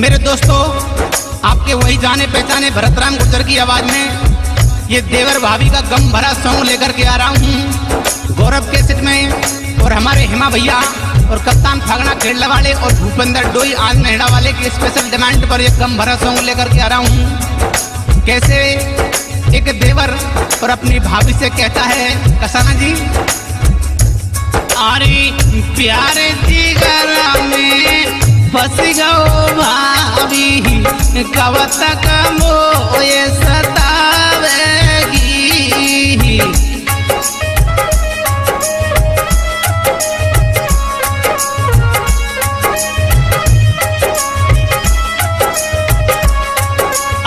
मेरे दोस्तों, आपके वही जाने पहचाने भरतराम गुर्जर की आवाज़ में ये देवर भाभी का गम भरा सॉन्ग लेकर के आ रहा हूँ। गौरव के सिट में और हमारे हिमा भैया और कप्तान फागना खेड़ला वाले और भूपेंद्र डोई आज नेहड़ा वाले की स्पेशल डिमांड पर एक गम भरा सॉन्ग लेकर के आ रहा हूँ। कैसे एक देवर और अपनी भाभी से कहता है, कसाना जी? अरे प्यारे जिगर में फंस गो भाभी कब तक मोए सतावेगी?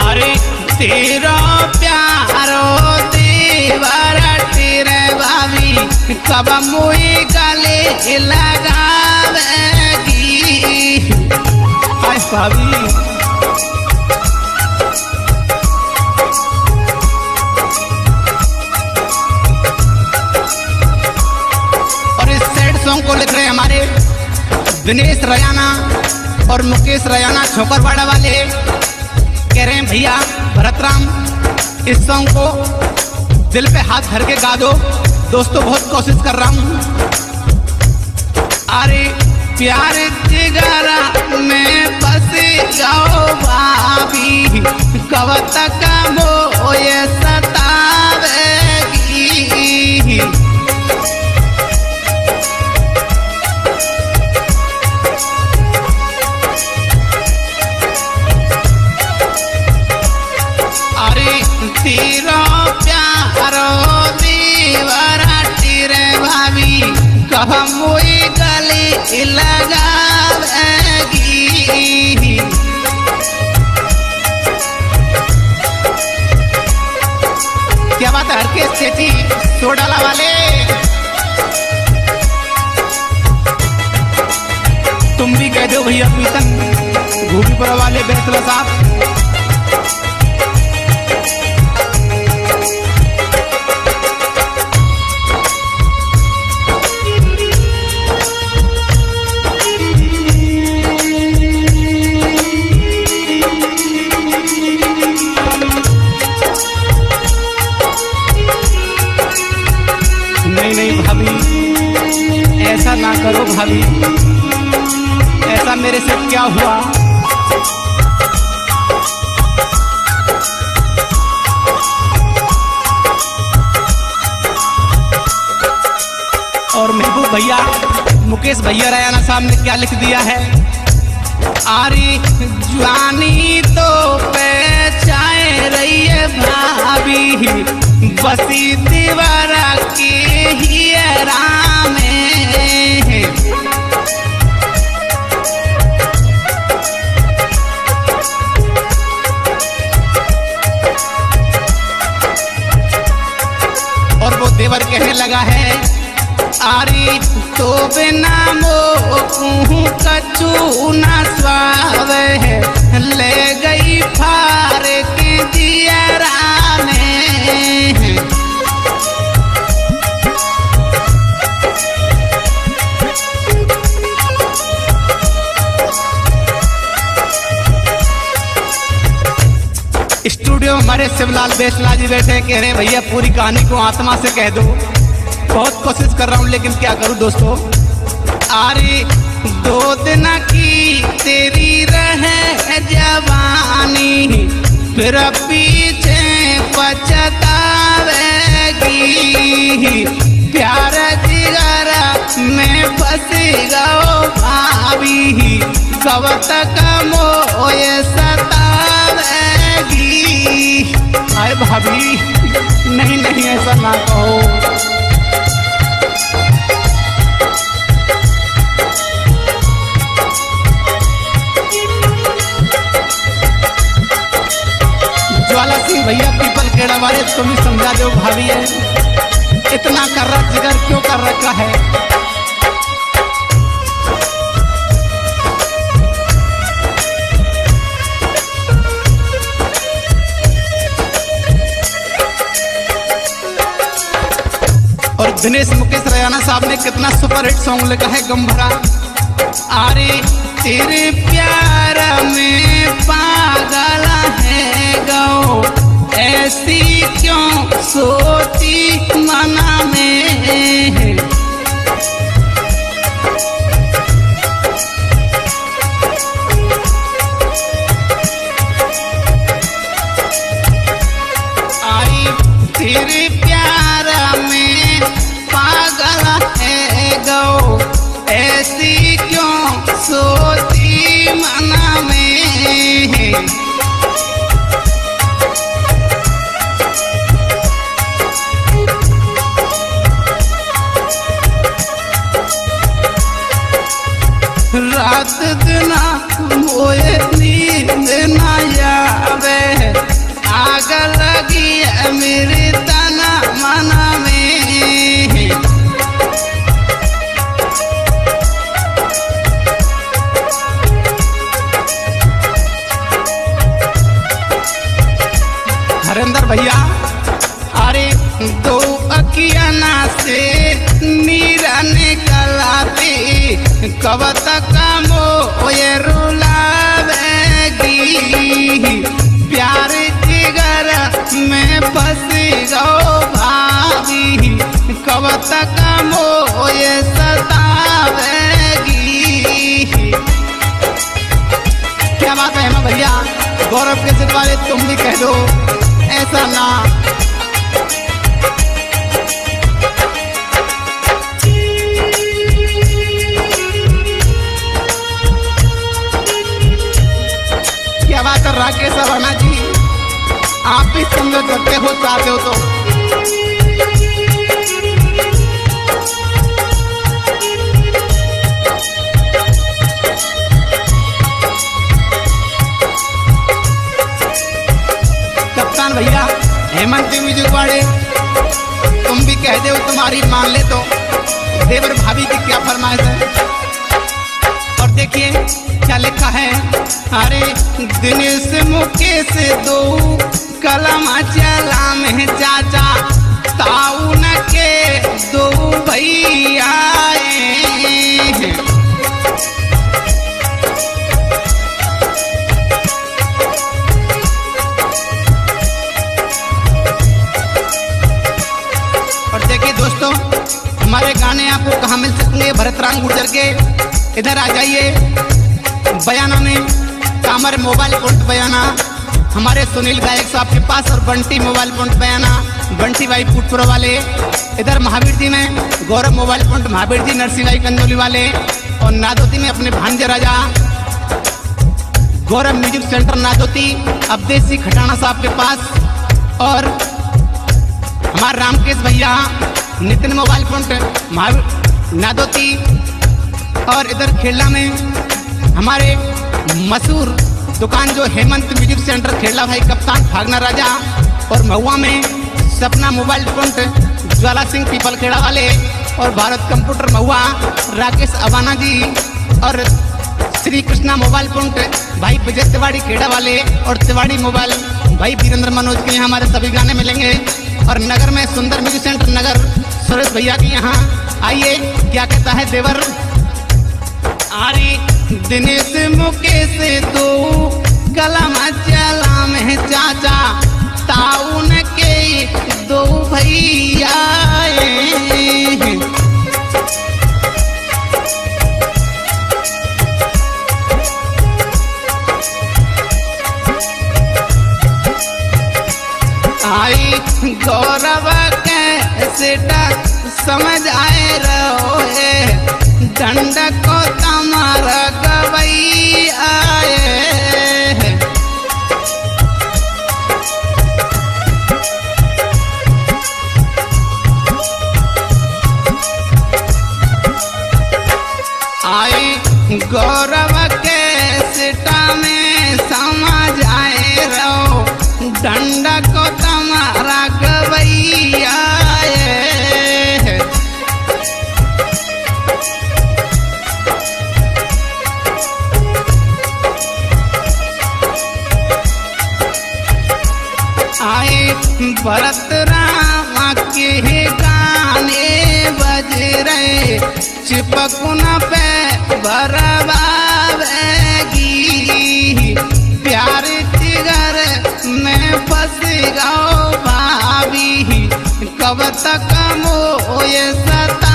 अरे तेरा प्यारो देवर तेरे भाभी कब मुई गले लगावेगी? भाभी को लिख रहे हमारे। दिनेश रयाना और मुकेश रयाना छोकरवाड़ा वाले। कह रहे हैं, भैया, भरतराम, इस सॉन्ग को दिल पे हाथ धर के गा दो। दोस्तों, बहुत कोशिश कर रहा हूँ। अरे, प्यार जिगरा में बस जाओ भाभी। कब तक मोए सतावेगी कब गली लगावेगी क्या बात है? हरकेश सेठी सोडाला वाले। तुम भी कह दो भैया पीतन घूमीपुरा वाले बैतला साहब। नहीं नहीं, भाभी। ऐसा ना करो, भाभी। ऐसा मेरे से क्या हुआ? और महबूब भैया, मुकेश भैया रयाना साहब ने क्या लिख दिया है? आरी जवानी तो पहचाए रही है भाभी बसी दीवारा के ही राम और वो देवर कहने लगा है, आरी तो बिना मो कचू ना स्वावे है। ले गई फार के दिया में स्टूडियो हमारे शिवलाल बेसला जी बैठे कह रहे हैं, भैया, पूरी कहानी को आत्मा से कह दो। बहुत कोशिश कर रहा हूँ, लेकिन क्या करूँ दोस्तों? आरी दो दिन तेरी रह जवानी फिर पीछे पछतावेगी। प्यार जिगरा में फंसी गो भाभी, कब तक मोए सतावेगी। आए भाभी, नहीं नहीं, ऐसा ना कहो। वाले तुम ही समझा दो भाभी है। इतना कर रहा जिगर क्यों कर रखा है? और दिनेश मुकेश रैना साहब ने कितना सुपर हिट सॉन्ग लिखा है, गंभरा। आरे, तेरे प्यार में पागल है गौ, ऐसी क्यों कब तक मोए रुलावेगी प्यार जिगर में फंसी गो भाभी। कब तक मोए सतावेगी क्या बात है, हेमा भैया? गौरव के सिर वाले तुम भी कह दो, ऐसा ना। बात है जी। आप भी समझ सकते हो चाहते हो तो। कप्तान भैया, हेमंत म्यूज़िक वाले तुम भी कह दे तुम्हारी मान ले तो। देवर भाभी की क्या फरमाइश है? है। अरे दिनेश मुकेश दो। कलम चला में चाचा, ताऊ न के दो भैया हमारे गाने आपको कहाँ मिल सकेंगे भरतराम गुर्जर के। इधर आ जाइए। बयाना में कामर मोबाइल पॉइंट बयाना। हमारे सुनील गायक साहब के पास और बंटी मोबाइल पॉइंट बयाना। बंटी भाई फूटपुर वाले, इधर महावीर जी में, गौरव मोबाइल पॉइंट महावीर जी, नरसिंह भाई कंदोली वाले, और नादोती में अपने भांजे राजा। गौरव म्यूज़िक सेंटर नादोती अवदेशी खटाना साहब के पास, और हमारे रामकेश भैया, नितिन मोबाइल पॉइंट महावीर, नादोती, और इधर खेला में हमारे मशहूर दुकान जो हेमंत म्यूज़िक सेंटर खेला भाई कप्तान भागना राजा और महुआ में Sapna mobile point Jwala Singh people Kheda वाले और भारत कंप्यूटर महुआ, राकेश अवाना जी और श्री कृष्णा मोबाइल पॉइंट भाई विजय तिवाड़ी खेड़ा वाले और तिवाड़ी मोबाइल। भाई वीरेंद्र मनोज के यहाँ हमारे सभी गाने मिलेंगे और नगर में सुंदर म्यूज़िक सेंटर नगर, सुरेश भैया के यहाँ। आइए, क्या कहता है देवर? अरे दिनेश मुकेश दो कलम चला में चाचा ताउन के दो भैया आई गौरव कैसे समझ आए रहो है। दंड को तमारा भरत राम के गाने बज रहे। चिपकुन पे भरवागी प्यार जिगर में फंस गो भाभी। कब तक मोए सतावेगी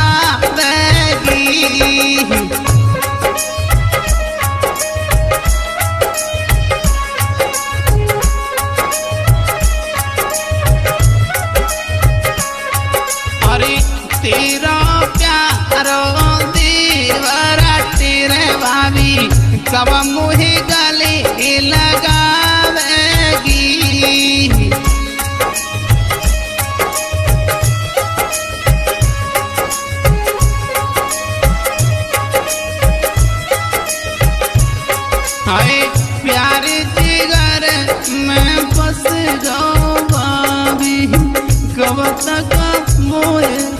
अरे तेरा प्यारो दीवारा तेरे भाभी कब मुहे गले लगावेगी। हाय प्यारे जिगर मैं फंस जाऊँ भाभी, कब तक मोए सता